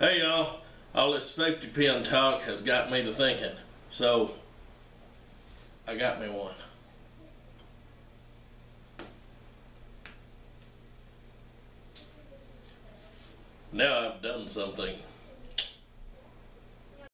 Hey y'all, all this safety pin talk has got me to thinking. So, I got me one. Now I've done something